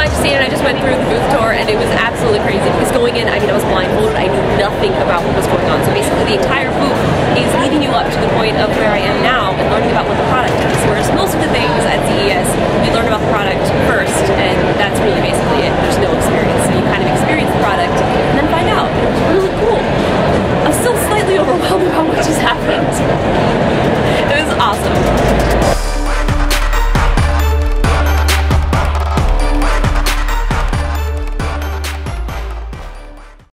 I just went through the booth tour and it was absolutely crazy because going in, I mean, I was blindfolded. I knew nothing about what was going on. So basically, the entire booth is leading you up to the point of where I am now.